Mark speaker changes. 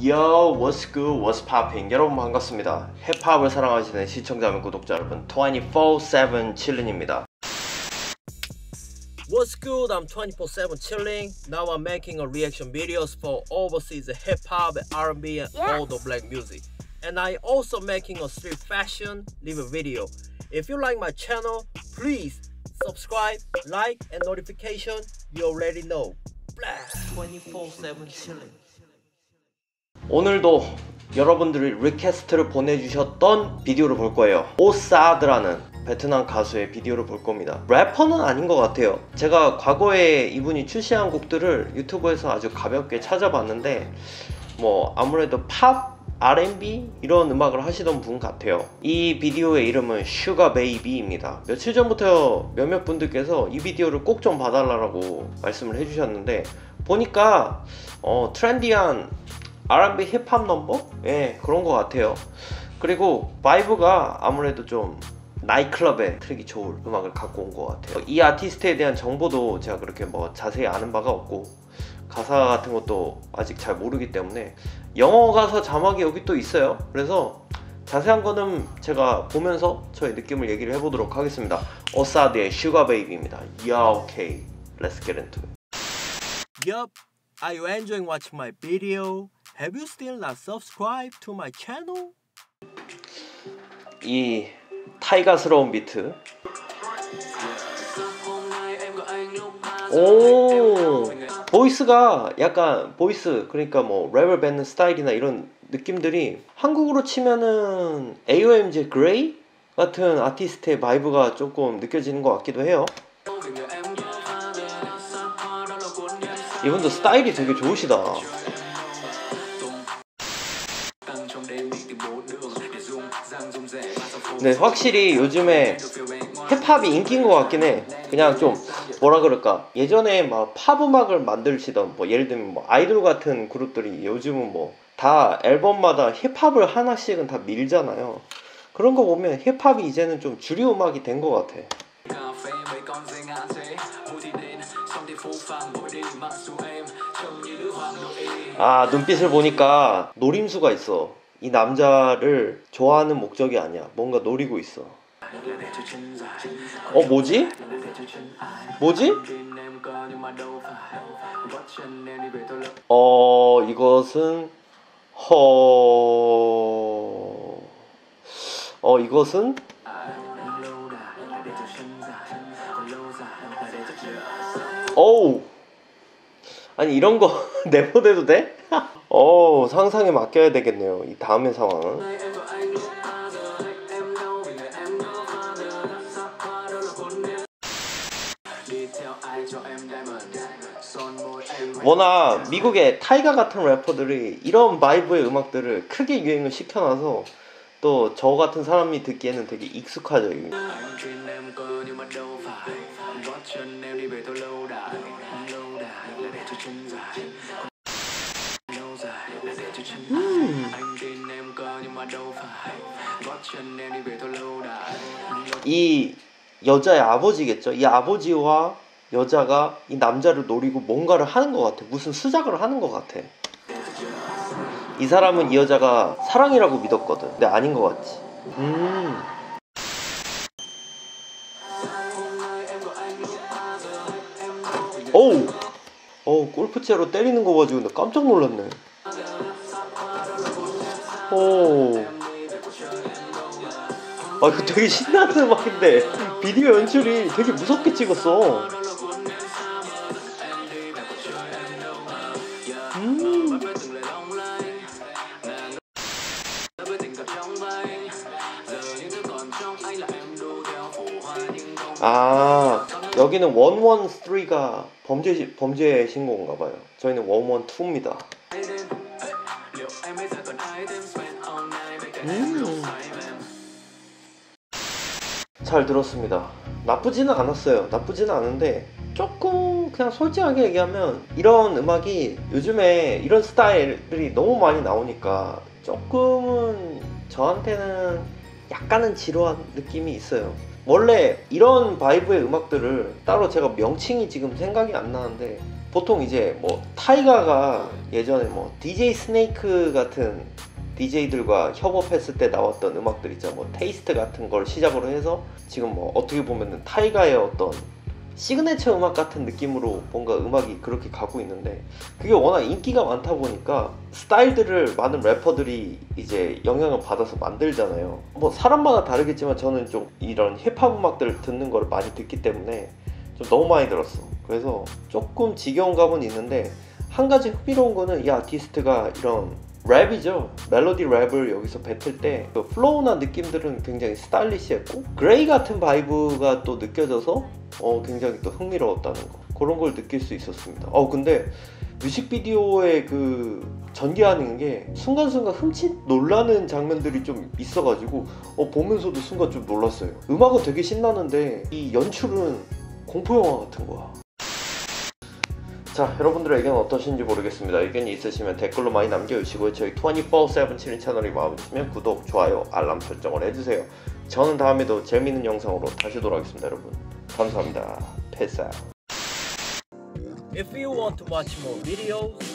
Speaker 1: Yo, what's good, what's popping? 여러분 반갑습니다. 힙합을 사랑하시는 시청자 및 구독자 여러분, 24/7 칠린입니다. What's good? I'm 24/7 chilling. Now I'm making a reaction videos for overseas hip hop, R&B, and all the black music. And I also making a street fashion live video. If you like my channel, please subscribe, like, and notification. You already know. 24/7 chilling. 오늘도 여러분들이 request를 보내주셨던 비디오를 볼 거예요. 오사드라는 베트남 가수의 비디오를 볼 겁니다. 래퍼는 아닌 것 같아요. 제가 과거에 이분이 출시한 곡들을 유튜브에서 아주 가볍게 찾아봤는데 뭐 아무래도 팝, R&B 이런 음악을 하시던 분 같아요. 이 비디오의 이름은 Sugar Baby입니다. 며칠 전부터 몇몇 분들께서 이 비디오를 꼭 좀 봐달라고 말씀을 해주셨는데 보니까 어, trendy한 R&B 힙합 넘버? 예, 그런 것 같아요. 그리고 vibe가 아무래도 좀 나이트클럽에 틀기 좋을 음악을 갖고 온 것 같아요. 이 아티스트에 대한 정보도 제가 그렇게 뭐 자세히 아는 바가 없고 가사 같은 것도 아직 잘 모르기 때문에 영어 가사 자막이 여기 또 있어요. 그래서 자세한 거는 제가 보면서 저의 느낌을 얘기를 해보도록 하겠습니다. 오사드의 Sugar Baby입니다. Yeah okay, let's get into it. Yup, are you enjoying watching my video? Have you still not subscribed to my channel? 이 타이가스러운 비트. 오 voice가 약간 voice 그러니까 뭐 랩을 뱉는 스타일이나 이런 느낌들이 한국으로 치면은 AOMG 그레이 같은 아티스트의 vibe가 조금 느껴지는 것 같기도 해요. 이분도 스타일이 되게 좋으시다. 네, 확실히 요즘에 힙합이 인기인 것 같긴 해. 그냥 좀 뭐라 그럴까. 예전에 막 팝 음악을 만드시던 뭐 예를 들면 뭐 아이돌 같은 그룹들이 요즘은 뭐 다 앨범마다 힙합을 하나씩은 다 밀잖아요. 그런 거 보면 힙합이 이제는 좀 주류 음악이 된 것 같아. 아 눈빛을 보니까 노림수가 있어. 이 남자를 좋아하는 목적이 아니야. 뭔가 노리고 있어. 어 뭐지? 뭐지? 어 이것은 허... 어 이것은 어우 아니 이런 거 내보내도 돼? 어 상상에 맡겨야 되겠네요 이 다음의 상황은. 워낙 미국의 타이가 같은 래퍼들이 이런 바이브의 음악들을 크게 유행을 시켜놔서 또 저 같은 사람이 듣기에는 되게 익숙하죠. 음. 이 여자의 아버지겠죠. 이 아버지와 여자가 이 남자를 노리고 뭔가를 하는 것 같아. 무슨 수작을 하는 것 같아. 이 사람은 이 여자가 사랑이라고 믿었거든. 근데 아닌 것 같지. 음. 어우! 어우, 골프채로 때리는 거 가지고 나 깜짝 놀랐네. 오. 아, 이거 되게 신나는 음악인데, 비디오 연출이 되게 무섭게 찍었어. 음. 아 여기는 113가 범죄 범죄 신고인가 봐요. 저희는 112입니다. 음. 잘 들었습니다. 나쁘지는 않았어요. 나쁘지는 않은데 조금 그냥 솔직하게 얘기하면 이런 음악이 요즘에 이런 스타일들이 너무 많이 나오니까 조금은 저한테는 약간은 지루한 느낌이 있어요. 원래 이런 바이브의 음악들을 따로 제가 명칭이 지금 생각이 안 나는데 보통 이제 뭐 타이가가 예전에 뭐 DJ 스네이크 같은 DJ들과 협업했을 때 나왔던 음악들 있죠. 뭐 테이스트 같은 걸 시작으로 해서 지금 뭐 어떻게 보면은 타이가의 어떤 시그네처 음악 같은 느낌으로 뭔가 음악이 그렇게 가고 있는데 그게 워낙 인기가 많다 보니까 스타일들을 많은 래퍼들이 이제 영향을 받아서 만들잖아요. 뭐 사람마다 다르겠지만 저는 좀 이런 힙합 음악들을 듣는 걸 많이 듣기 때문에 좀 너무 많이 들었어. 그래서 조금 지겨운 감은 있는데 한 가지 흥미로운 거는 이 아티스트가 이런 랩이죠. 멜로디 랩을 여기서 뱉을 때 그 flow나 느낌들은 굉장히 stylish했고 그레이 같은 vibe가 또 느껴져서 어, 굉장히 또 흥미로웠다는 거 그런 걸 느낄 수 있었습니다. 어 근데 뮤직비디오에 그 전개하는 게 순간순간 흠칫 놀라는 장면들이 좀 있어가지고 어, 보면서도 순간 좀 놀랐어요. 음악은 되게 신나는데 이 연출은 공포 영화 같은 거야. 자 여러분들의 의견 어떠신지 모르겠습니다 의견이 있으시면 댓글로 많이 남겨주시고요 저희 24-7 7인 채널이 마음에 드시면 구독, 좋아요, 알람 설정을 해주세요 저는 다음에도 재미있는 영상으로 다시 돌아오겠습니다 여러분 감사합니다 패스
Speaker 2: If you want to watch more videos,